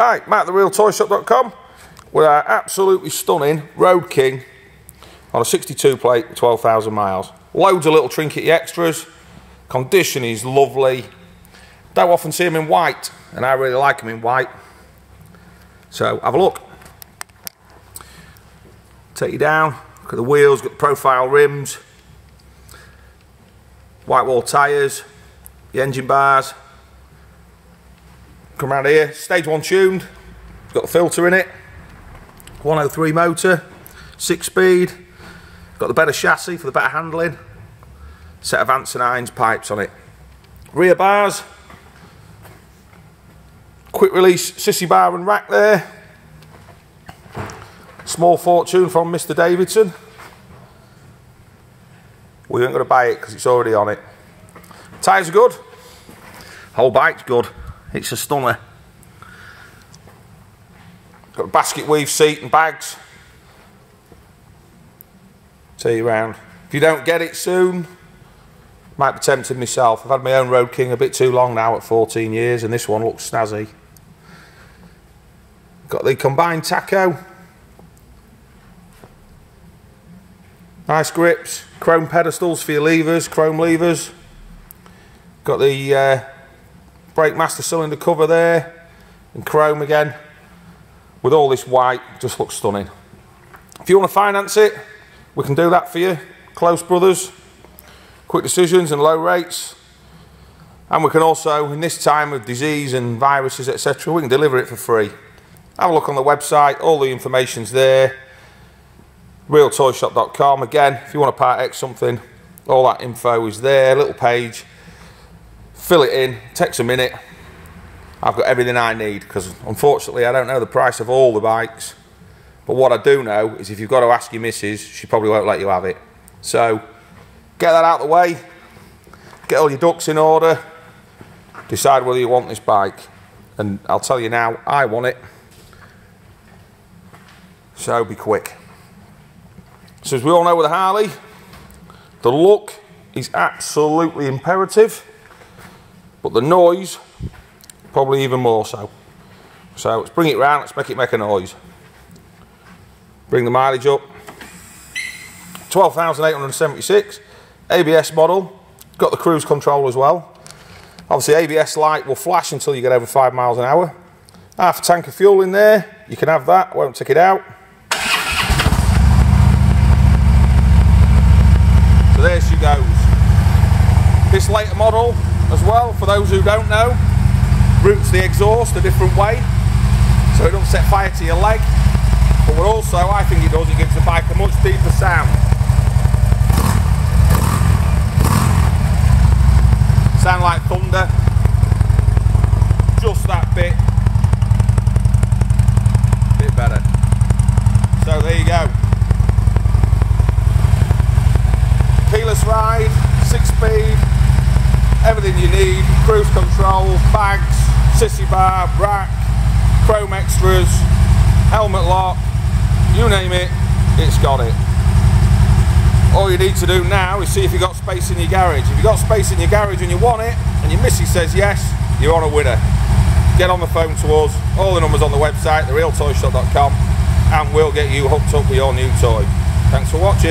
Hi, Matt therealtoyshop.com with our absolutely stunning Road King on a 62 plate 12,000 miles. Loads of little trinkety extras. Condition is lovely. Don't often see them in white and I really like them in white. So have a look. Take you down, look at the wheels, got the profile rims, white wall tyres, the engine bars, come around here, stage one tuned, got a filter in it, 103 motor, six speed, got the better chassis for the better handling, set of Vance and Hines pipes on it. Rear bars, quick release sissy bar and rack there, small fortune from Mr Davidson. We weren't going to buy it because it's already on it. Tyres are good. Whole bike's good. It's a stunner. Got a basket weave seat and bags. Take you around. If you don't get it soon, might be tempted myself. I've had my own Road King a bit too long now at 14 years and this one looks snazzy. Got the combined taco. Nice grips, chrome pedestals for your levers, chrome levers. Got the uh, brake master cylinder cover there. In chrome again. With all this white just looks stunning. If you want to finance it we can do that for you. Close brothers. Quick decisions and low rates. And we can also in this time of disease and viruses etc we can deliver it for free. Have a look on the website all the information's there. Realtoyshop.com again if you want to part X something. All that info is there little page fill it in, takes a minute. I've got everything I need because unfortunately I don't know the price of all the bikes. But what I do know is if you've got to ask your missus, she probably won't let you have it. So get that out of the way, get all your ducks in order, decide whether you want this bike. And I'll tell you now, I want it. So be quick. So as we all know with a Harley, the look is absolutely imperative but the noise probably even more so. So let's bring it round, let's make it make a noise. Bring the mileage up. 12,876, ABS model, got the cruise control as well. Obviously ABS light will flash until you get over five miles an hour. Half a tank of fuel in there, you can have that, won't take it out. So there she goes. This later model as well, for those who don't know. Routes the exhaust a different way, so it doesn't set fire to your leg. But what also I think it does, it gives the bike a much deeper sound. Sound like thunder. Just that bit. Bit better. So there you go. Keyless ride, six speed, everything you need, cruise control, bags, sissy bar, rack, chrome extras, helmet lock, you name it, it's got it. All you need to do now is see if you've got space in your garage. If you've got space in your garage and you want it, and your missus says yes, you're on a winner. Get on the phone to us, all the numbers on the website, therealtoyshop.com, and we'll get you hooked up with your new toy. Thanks for watching.